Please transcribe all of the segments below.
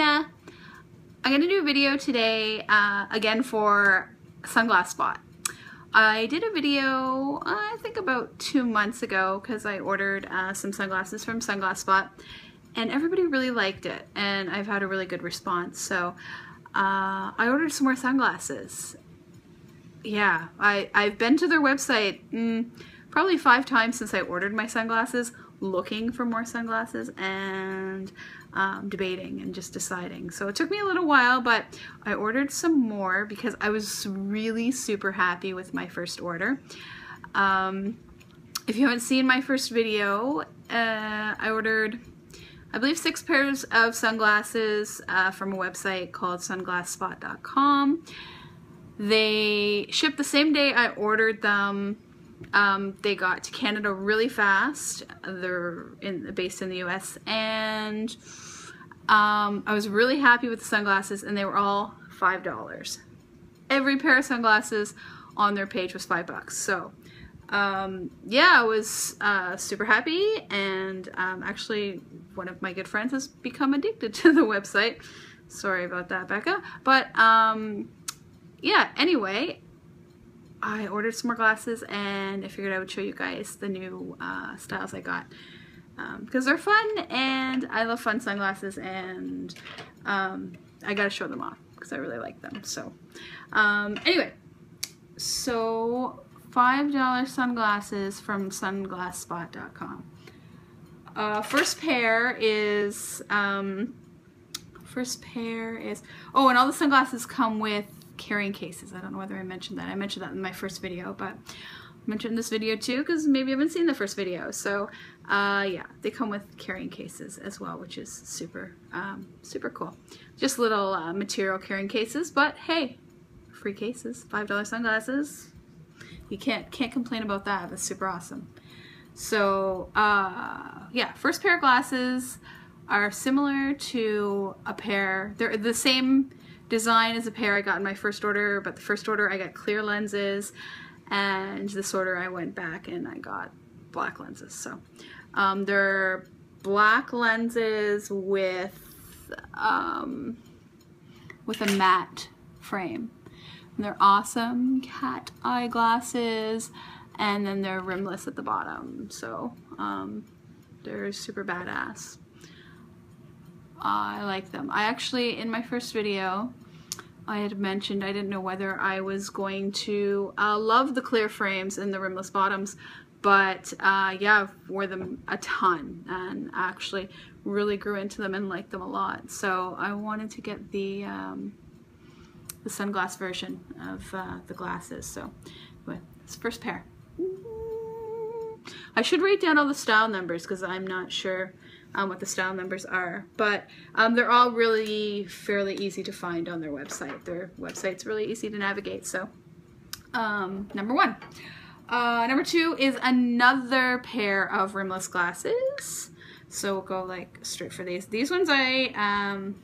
I'm gonna do a video today uh, again for Sunglass Spot. I did a video, I think about two months ago, because I ordered uh, some sunglasses from Sunglass Spot, and everybody really liked it, and I've had a really good response. So uh, I ordered some more sunglasses. Yeah, I, I've been to their website mm, probably five times since I ordered my sunglasses, looking for more sunglasses, and um, debating and just deciding. So it took me a little while, but I ordered some more because I was really super happy with my first order. Um, if you haven't seen my first video, uh, I ordered, I believe, six pairs of sunglasses uh, from a website called sunglassspot.com. They shipped the same day I ordered them. Um, they got to Canada really fast. They're in, based in the US and um, I was really happy with the sunglasses and they were all $5. Every pair of sunglasses on their page was five bucks. So um, yeah, I was uh, super happy and um, actually one of my good friends has become addicted to the website. Sorry about that, Becca. But um, yeah, anyway, I ordered some more glasses and I figured I would show you guys the new uh, styles I got because um, they're fun and I love fun sunglasses and um, I gotta show them off because I really like them. So um, anyway, so $5 sunglasses from sunglassspot.com. Uh, first pair is, um, first pair is, oh, and all the sunglasses come with carrying cases. I don't know whether I mentioned that. I mentioned that in my first video, but I mentioned this video too because maybe you haven't seen the first video. So uh, yeah, they come with carrying cases as well, which is super, um, super cool. Just little uh, material carrying cases, but hey, free cases, $5 sunglasses. You can't, can't complain about that. That's super awesome. So uh, yeah, first pair of glasses are similar to a pair. They're the same design as a pair I got in my first order, but the first order I got clear lenses and this order I went back and I got black lenses. So um, they're black lenses with um, with a matte frame. And they're awesome cat eyeglasses and then they're rimless at the bottom. So um, they're super badass. I like them. I actually, in my first video, I had mentioned I didn't know whether I was going to uh, love the clear frames and the rimless bottoms, but uh, yeah, I've wore them a ton and actually really grew into them and liked them a lot. So I wanted to get the um, the sunglass version of uh, the glasses. So anyway, this first pair. I should write down all the style numbers because I'm not sure um, what the style numbers are. But um, they're all really fairly easy to find on their website. Their website's really easy to navigate. So um, number one. Uh, number two is another pair of rimless glasses. So we'll go like straight for these. These ones I um,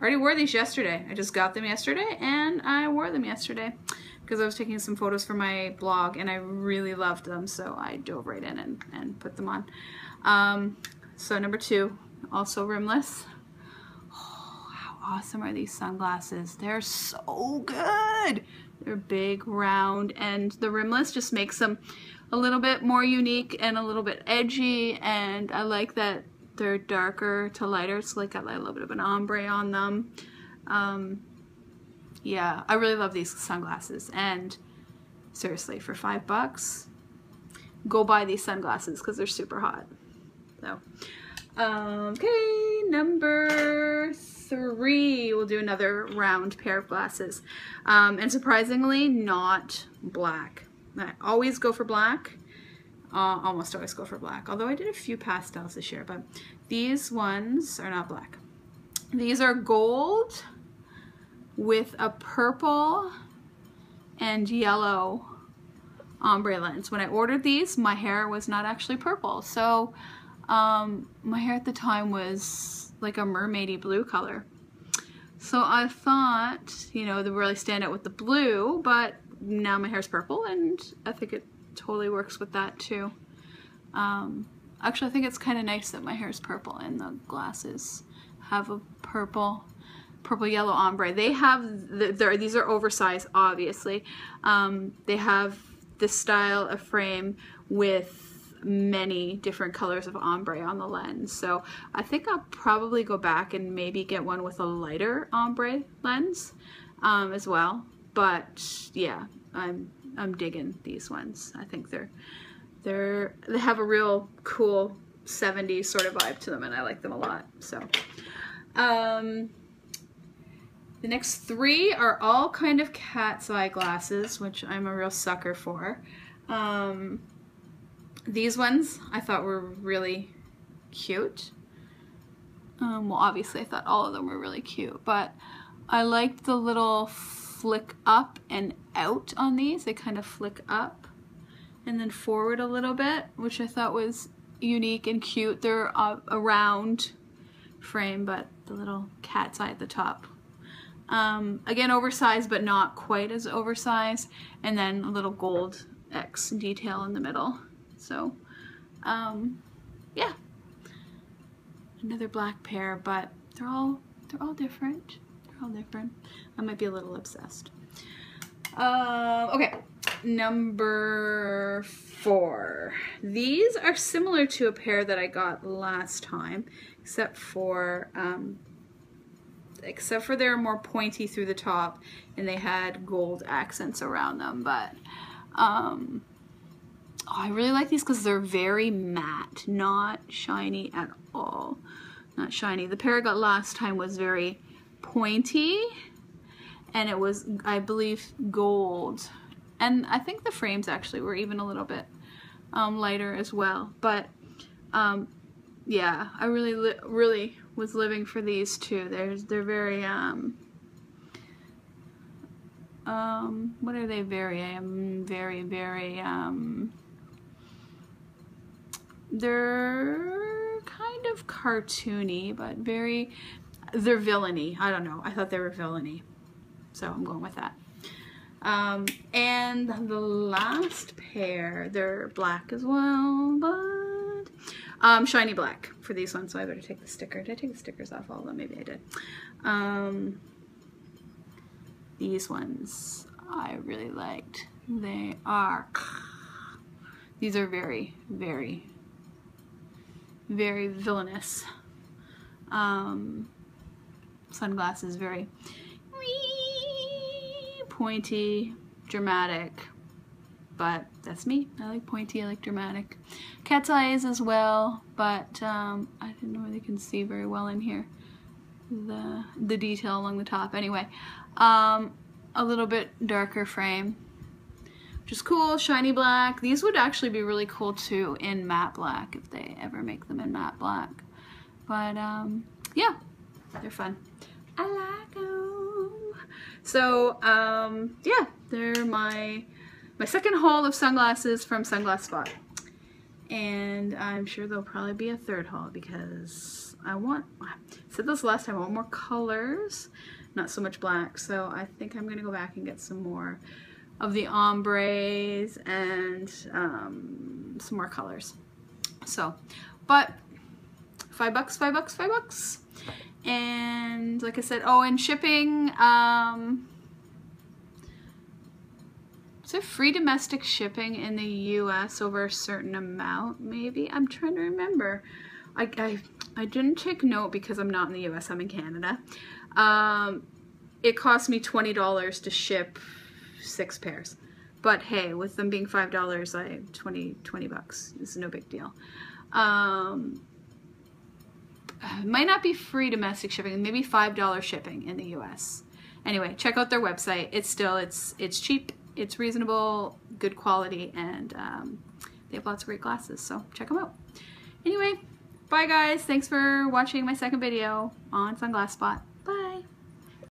already wore these yesterday. I just got them yesterday and I wore them yesterday because I was taking some photos for my blog and I really loved them. So I dove right in and, and put them on. Um, so number two, also rimless. Oh, how awesome are these sunglasses? They're so good. They're big, round, and the rimless just makes them a little bit more unique and a little bit edgy, and I like that they're darker to lighter. It's like got a little bit of an ombre on them. Um, yeah, I really love these sunglasses, and seriously, for five bucks, go buy these sunglasses because they're super hot. So, um, okay, number three, we'll do another round pair of glasses. Um, and surprisingly, not black. I always go for black. Uh, almost always go for black. Although I did a few pastels this year, but these ones are not black. These are gold with a purple and yellow ombre lens. When I ordered these, my hair was not actually purple. So um, my hair at the time was like a mermaidy blue color. So I thought, you know, they really stand out with the blue, but now my hair's purple and I think it totally works with that too. Um, actually, I think it's kind of nice that my hair is purple and the glasses have a purple purple yellow ombre. They have, the, these are oversized obviously. Um, they have this style of frame with many different colors of ombre on the lens. So I think I'll probably go back and maybe get one with a lighter ombre lens um, as well. But yeah, I'm I'm digging these ones. I think they're they're they have a real cool 70s sort of vibe to them and I like them a lot. So um, the next three are all kind of cat's eye glasses, which I'm a real sucker for. Um, these ones I thought were really cute. Um, well, obviously I thought all of them were really cute, but I liked the little flick up and out on these. They kind of flick up and then forward a little bit, which I thought was unique and cute. They're a, a round frame, but the little cat's eye at the top. Um, again, oversized, but not quite as oversized. And then a little gold X detail in the middle. So, um, yeah. Another black pair, but they're all, they're all different. They're all different. I might be a little obsessed. Uh, okay, number four. These are similar to a pair that I got last time, except for um, except for they're more pointy through the top and they had gold accents around them. But um, Oh, I really like these because they're very matte, not shiny at all. Not shiny. The pair I got last time was very pointy and it was, I believe, gold. And I think the frames actually were even a little bit um, lighter as well. But um, yeah, I really, really was living for these two. They're, they're very, um, um, what are they very, um, very, very, um, they're kind of cartoony, but very, they're villainy. I don't know. I thought they were villainy. So I'm going with that. Um, and the last pair, they're black as well, but um, shiny black for these ones. So I better take the sticker. Did I take the stickers off all of them? Maybe I did. Um, these ones I really liked. They are, these are very, very very villainous. Um, sunglasses, very pointy, dramatic, but that's me. I like pointy, I like dramatic. Cat's eyes as well, but um, I didn't know they can see very well in here. The, the detail along the top. Anyway, um, a little bit darker frame is cool, shiny black. These would actually be really cool too in matte black if they ever make them in matte black. But um, yeah, they're fun. I like them. So um, yeah, they're my my second haul of sunglasses from Sunglass Spot. And I'm sure there'll probably be a third haul because I want, I said this last time, I want more colors, not so much black. So I think I'm gonna go back and get some more of the ombres and um, some more colors. So, but five bucks, five bucks, five bucks. And like I said, oh, and shipping, um, is there free domestic shipping in the U.S. over a certain amount, maybe? I'm trying to remember. I, I, I didn't take note because I'm not in the U.S., I'm in Canada. Um, it cost me $20 to ship six pairs. But hey, with them being $5, I 20, 20 bucks is no big deal. Um, might not be free domestic shipping, maybe $5 shipping in the US. Anyway, check out their website. It's still, it's, it's cheap, it's reasonable, good quality, and um, they have lots of great glasses, so check them out. Anyway, bye guys. Thanks for watching my second video on Sunglass Spot.